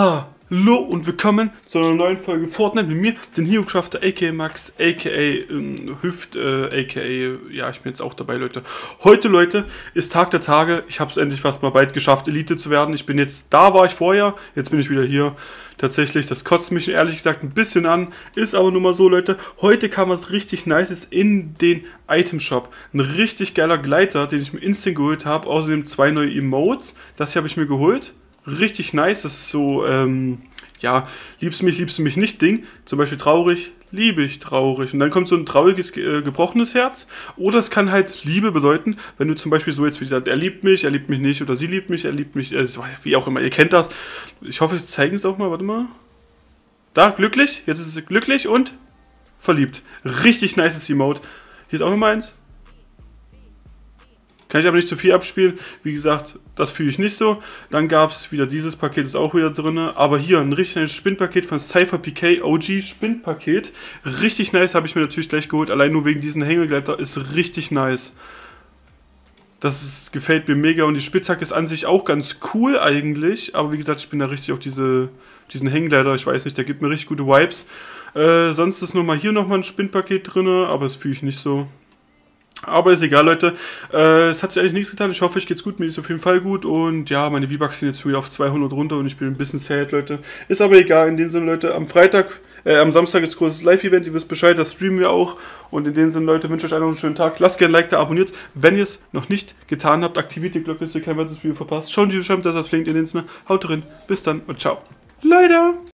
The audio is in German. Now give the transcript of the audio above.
Hallo und willkommen zu einer neuen Folge Fortnite mit mir, den Hero Crafter, aka Max, aka ähm, Hüft, äh, aka, ja, ich bin jetzt auch dabei, Leute. Heute, Leute, ist Tag der Tage. Ich habe es endlich fast mal bald geschafft, Elite zu werden. Ich bin jetzt, da war ich vorher, jetzt bin ich wieder hier. Tatsächlich, das kotzt mich ehrlich gesagt ein bisschen an. Ist aber nun mal so, Leute. Heute kam was richtig Nices in den Item Shop. Ein richtig geiler Gleiter, den ich mir instant geholt habe. Außerdem zwei neue Emotes. Das hier habe ich mir geholt richtig nice. Das ist so, ähm, ja, liebst du mich, liebst du mich nicht Ding. Zum Beispiel traurig, liebe ich traurig. Und dann kommt so ein trauriges, äh, gebrochenes Herz. Oder es kann halt Liebe bedeuten, wenn du zum Beispiel so jetzt wieder, er liebt mich, er liebt mich nicht, oder sie liebt mich, er liebt mich, äh, wie auch immer, ihr kennt das. Ich hoffe, sie zeigen es auch mal, warte mal. Da, glücklich, jetzt ist es glücklich und verliebt. Richtig nices Emote. Hier ist auch noch eins. Kann ich aber nicht zu viel abspielen. Wie gesagt, das fühle ich nicht so. Dann gab es wieder dieses Paket, ist auch wieder drin. Aber hier ein richtiges Spinnpaket von Cypher PK OG Spinnpaket. Richtig nice, habe ich mir natürlich gleich geholt. Allein nur wegen diesem Hängegleiter ist richtig nice. Das ist, gefällt mir mega und die Spitzhacke ist an sich auch ganz cool eigentlich. Aber wie gesagt, ich bin da richtig auf diese, diesen Hängegleiter. Ich weiß nicht, der gibt mir richtig gute Vibes. Äh, sonst ist nochmal hier nochmal ein Spinnpaket drin, aber das fühle ich nicht so. Aber ist egal, Leute. Äh, es hat sich eigentlich nichts getan. Ich hoffe, euch geht's gut. Mir ist auf jeden Fall gut. Und ja, meine V-Bucks sind jetzt wieder auf 200 runter und ich bin ein bisschen sad, Leute. Ist aber egal. In dem Sinne, Leute, am Freitag, äh, am Samstag ist großes Live-Event. Ihr wisst Bescheid, das streamen wir auch. Und in dem Sinne, Leute, wünsche euch einen schönen Tag. Lasst gerne ein Like da, abonniert. Wenn ihr es noch nicht getan habt, aktiviert die Glocke, dass ihr kein weiteres Video verpasst. Schaut, wie ihr das flinkt in dem Sinne. Haut drin. Bis dann und ciao. Leider.